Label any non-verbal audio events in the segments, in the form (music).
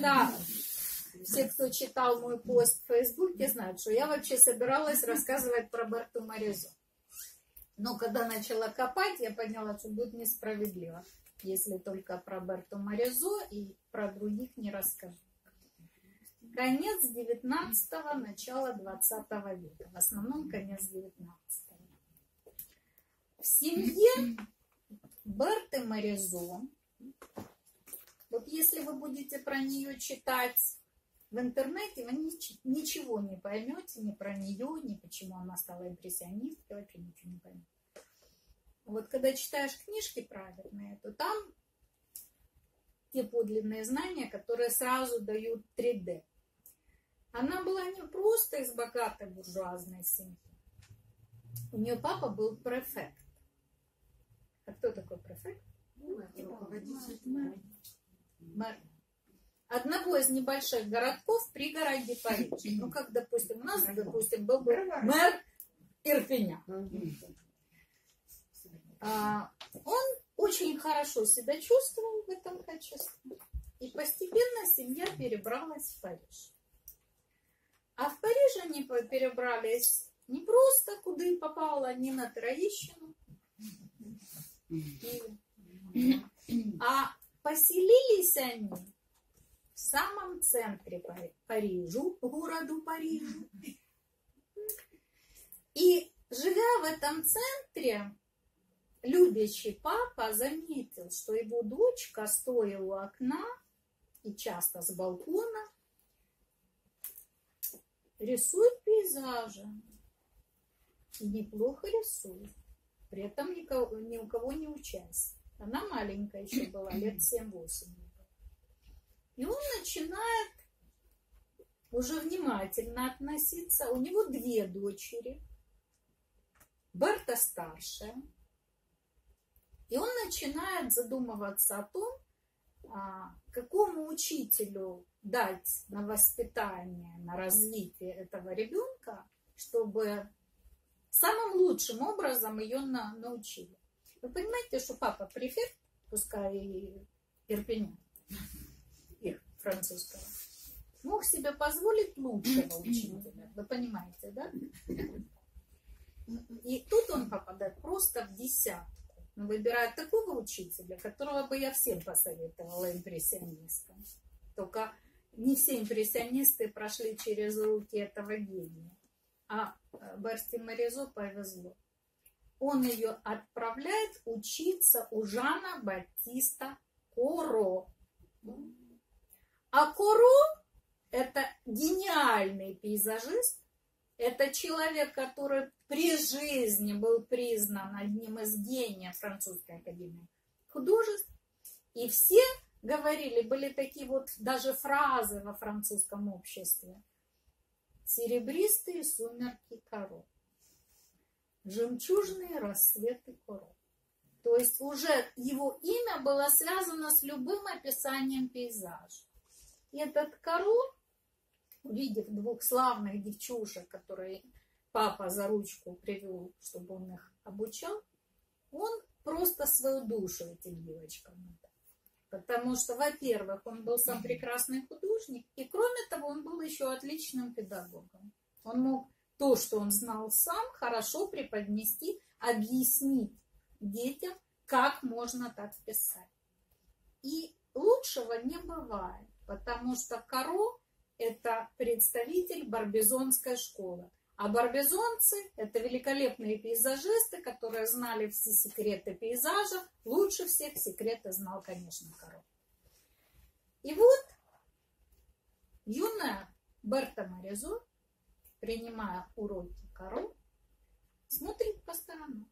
Да. Все, кто читал мой пост в Фейсбуке, знают, что я вообще собиралась рассказывать про Берту Морезо. Но когда начала копать, я поняла, что будет несправедливо, если только про Берту Морезо и про других не расскажу. Конец 19-го, начало 20 века. В основном конец 19-го. В семье Берты Морезо, вот если вы будете про нее читать в интернете, вы ничего не поймете ни про нее, ни почему она стала импрессионисткой, вообще ничего не поймете. Вот когда читаешь книжки правильные, то там те подлинные знания, которые сразу дают 3D. Она была не просто из богатой буржуазной семьи. У нее папа был префект. А кто такой префект? Мэр. Одного из небольших городков в пригороде Парижа. Ну, как, допустим, у нас, допустим, был бы мэр Ирпеня. А, он очень хорошо себя чувствовал в этом качестве. И постепенно семья перебралась в Париж. А в Париж они перебрались не просто, куда и попала, они на Троещину, а поселились они в самом центре Парижу, городу Парижу. И живя в этом центре, любящий папа заметил, что его дочка, стоя у окна и часто с балкона, рисует пейзажи. И неплохо рисует. При этом никого, ни у кого не учась. Она маленькая еще была, лет 7-8. И он начинает уже внимательно относиться. У него две дочери. Берта старшая. И он начинает задумываться о том, а, какому учителю дать на воспитание, на развитие этого ребенка, чтобы самым лучшим образом ее на, научили. Вы понимаете, что папа префект, пускай и Ирпеня, французского, мог себе позволить лучшего учителя. Вы понимаете, да? И тут он попадает просто в десятку. Он выбирает такого учителя, которого бы я всем посоветовала импрессионистам. Только не все импрессионисты прошли через руки этого гения. А э, Барсти Морезо повезло. Он ее отправляет учиться у Жана Батиста Коро. А Коро – это гениальный пейзажист, это человек, который при жизни был признан одним из гениев французской академии художеств. И все говорили, были такие вот даже фразы во французском обществе. Серебристые сумерки коров. Жемчужные рассветы коров. То есть уже его имя было связано с любым описанием пейзажа. Этот король, увидев двух славных девчушек, которые папа за ручку привел, чтобы он их обучал, он просто свою душу этим девочкам. Потому что, во-первых, он был сам прекрасный художник, и кроме того, он был еще отличным педагогом. Он мог то, что он знал сам, хорошо преподнести, объяснить детям, как можно так писать. И лучшего не бывает, потому что Каро – это представитель барбизонской школы. А барбизонцы – это великолепные пейзажисты, которые знали все секреты пейзажа. Лучше всех секреты знал, конечно, король. И вот юная Берта Морезо, принимая уроки король, смотрит по сторонам.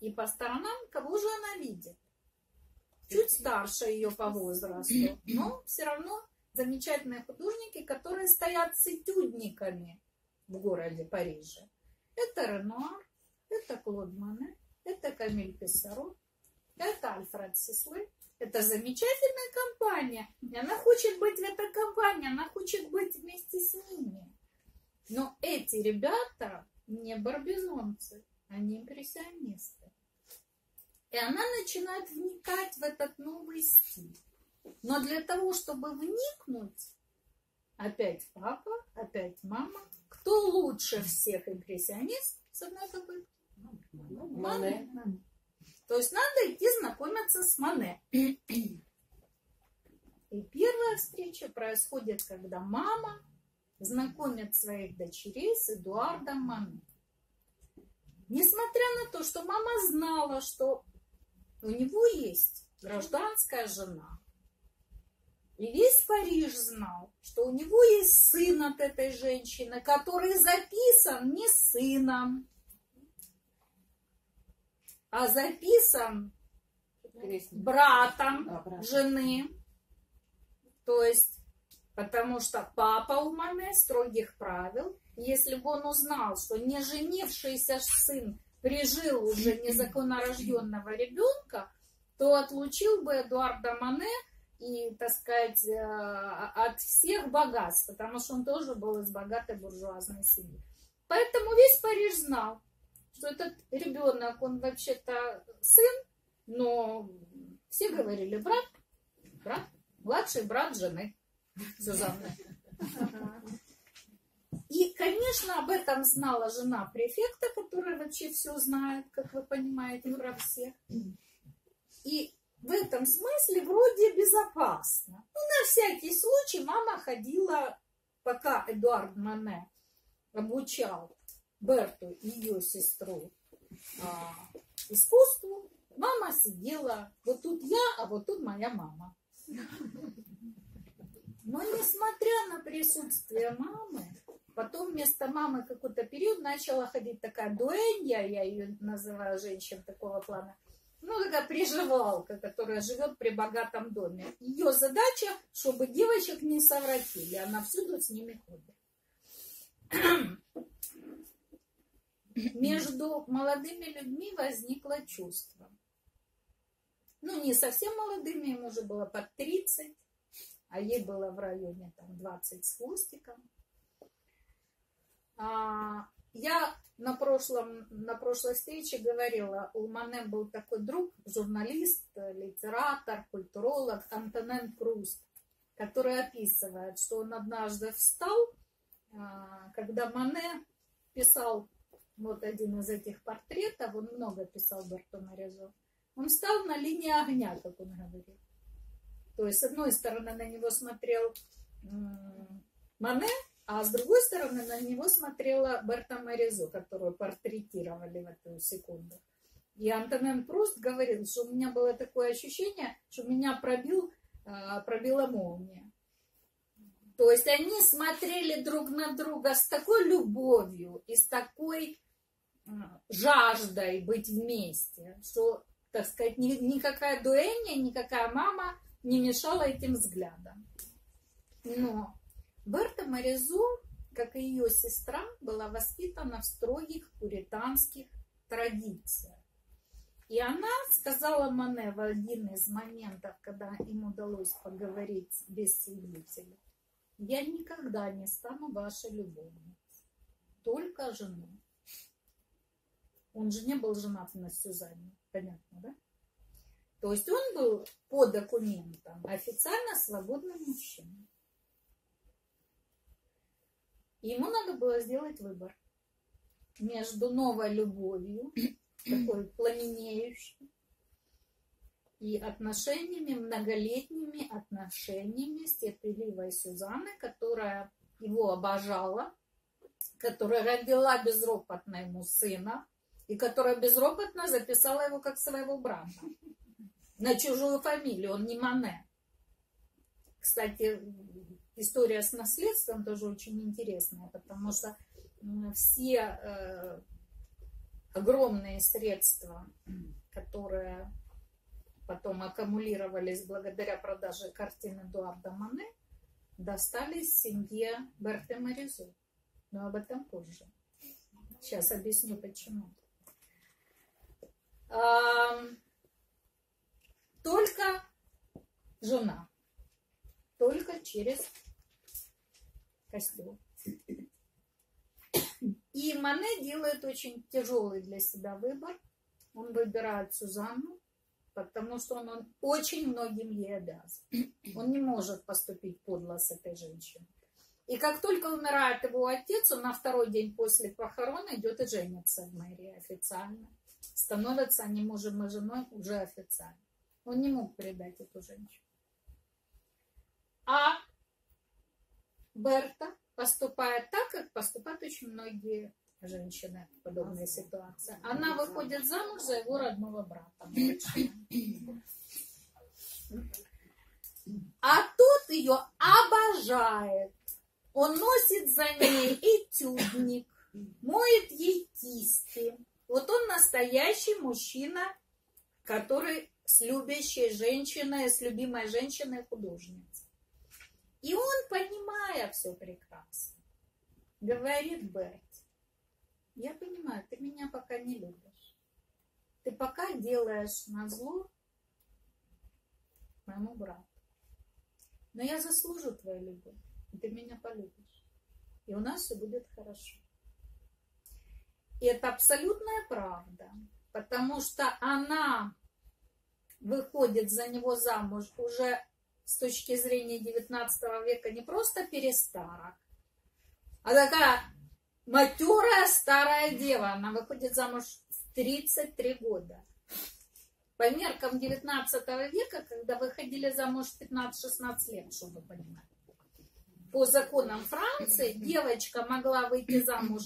И по сторонам кого же она видит? Чуть старше ее по возрасту, но все равно замечательные художники, которые стоят с этюдниками – в городе Париже. Это Ренуар, это Клод Мане, это Камиль Писсаро, это Альфред Сислы. Это замечательная компания. И она хочет быть в этой компании, она хочет быть вместе с ними. Но эти ребята не барбизонцы, они импрессионисты. И она начинает вникать в этот новый стиль. Но для того, чтобы вникнуть, опять папа, опять мама, кто лучше всех импрессионист с одной попытки? Мане. То есть надо идти знакомиться с Мане. И первая встреча происходит, когда мама знакомит своих дочерей с Эдуардом Мане. Несмотря на то, что мама знала, что у него есть гражданская жена, и весь Париж знал, что у него есть сын от этой женщины, который записан не сыном, а записан братом брат. жены. То есть, потому что папа у мамы строгих правил. Если бы он узнал, что не женившийся сын прижил уже незаконнорожденного ребенка, то отлучил бы Эдуарда Мане и, так сказать, э, от всех богатств, потому что он тоже был из богатой буржуазной семьи. Поэтому весь Париж знал, что этот ребенок, он вообще-то сын, но все говорили брат, брат, младший брат жены Сюзанны. И, конечно, об этом знала жена префекта, которая вообще все знает, как вы понимаете, про всех. И в этом смысле вроде безопасно. Ну, на всякий случай мама ходила, пока Эдуард Мане обучал Берту, ее сестру, а, искусству, мама сидела, вот тут я, а вот тут моя мама. Но несмотря на присутствие мамы, потом вместо мамы какой-то период начала ходить такая дуэнья, я ее называю женщин такого плана, ну, такая приживалка, которая живет при богатом доме. Ее задача, чтобы девочек не совратили, она всюду с ними ходит. (clears throat) Между молодыми людьми возникло чувство. Ну, не совсем молодыми, им уже было под 30, а ей было в районе там 20 с хвостиком. А, я на, прошлом, на прошлой встрече говорила, у Мане был такой друг, журналист, литератор, культуролог Антонен Пруст, который описывает, что он однажды встал, а, когда Мане писал вот один из этих портретов, он много писал Берту Морезо, он встал на линии огня, как он говорит. То есть, с одной стороны, на него смотрел Мане, а с другой стороны, на него смотрела Берта Морезо, которую портретировали в эту секунду. И Антонен Пруст говорил, что у меня было такое ощущение, что меня пробил, а, пробила молния. То есть они смотрели друг на друга с такой любовью и с такой а, жаждой быть вместе, что, так сказать, ни- никакая дуэня, никакая мама не мешала этим взглядам. Но Берта Морезо, как и ее сестра, была воспитана в строгих пуританских традициях. И она сказала Мане в один из моментов, когда им удалось поговорить без свидетелей, я никогда не стану вашей любовницей, только женой. Он же не был женат на Сюзанне, понятно, да? То есть он был по документам официально свободным мужчиной. Ему надо было сделать выбор между новой любовью, (clears throat) такой пламенеющей, и отношениями, многолетними отношениями с терпеливой Сюзанной, которая его обожала, которая родила безропотно ему сына, и которая безропотно записала его как своего брата на чужую фамилию, он не Мане. Кстати, история с наследством тоже очень интересная, потому что все э, огромные средства, которые потом аккумулировались благодаря продаже картин Эдуарда Мане, достались семье Берте Моризо. Но об этом позже. Сейчас объясню почему. Только жена. Только через костюм. И Мане делает очень тяжелый для себя выбор. Он выбирает Сюзанну, потому что он, он очень многим ей обязан. Он не может поступить подло с этой женщиной. И как только умирает его отец, он на второй день после похорон идет и женится в мэрии официально. Становятся они мужем и женой уже официально. Он не мог предать эту женщину. А Берта поступает так, как поступают очень многие женщины в подобной ситуации. Она выходит замуж за его родного брата. А тот ее обожает. Он носит за ней этюдник, моет ей кисти. Вот он настоящий мужчина, который с любящей женщиной, с любимой женщиной художницей. И он, понимая все прекрасно, говорит Берти, я понимаю, ты меня пока не любишь. Ты пока делаешь на зло моему брату. Но я заслужу твою любовь, и ты меня полюбишь. И у нас все будет хорошо. И это абсолютная правда, потому что она выходит за него замуж уже с точки зрения 19 века не просто перестарок, а такая матерая старая дева. Она выходит замуж в 33 года. По меркам 19 века, когда выходили замуж в 15-16 лет, чтобы понимать. По законам Франции девочка могла выйти замуж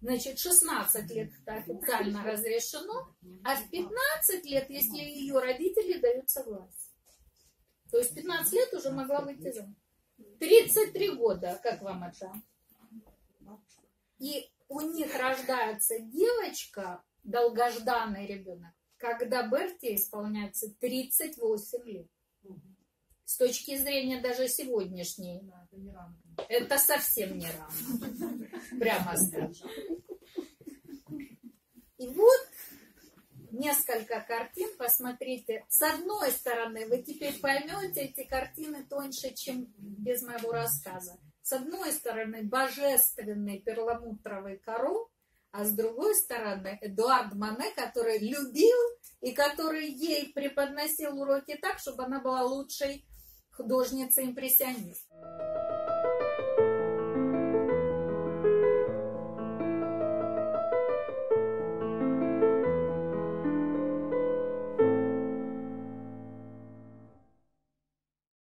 Значит, 16 лет это официально разрешено, а в 15 лет, если ее родители дают согласие. То есть 15 лет уже могла выйти замуж. 33 года, как вам это? И у них рождается девочка, долгожданный ребенок, когда Берти исполняется 38 лет. С точки зрения даже сегодняшней, это совсем не рано. Прямо скажем. (laughs) И вот несколько картин, посмотрите. С одной стороны, вы теперь поймете эти картины тоньше, чем без моего рассказа. С одной стороны, божественный перламутровый король, а с другой стороны, Эдуард Мане, который любил и который ей преподносил уроки так, чтобы она была лучшей художницей-импрессионисткой.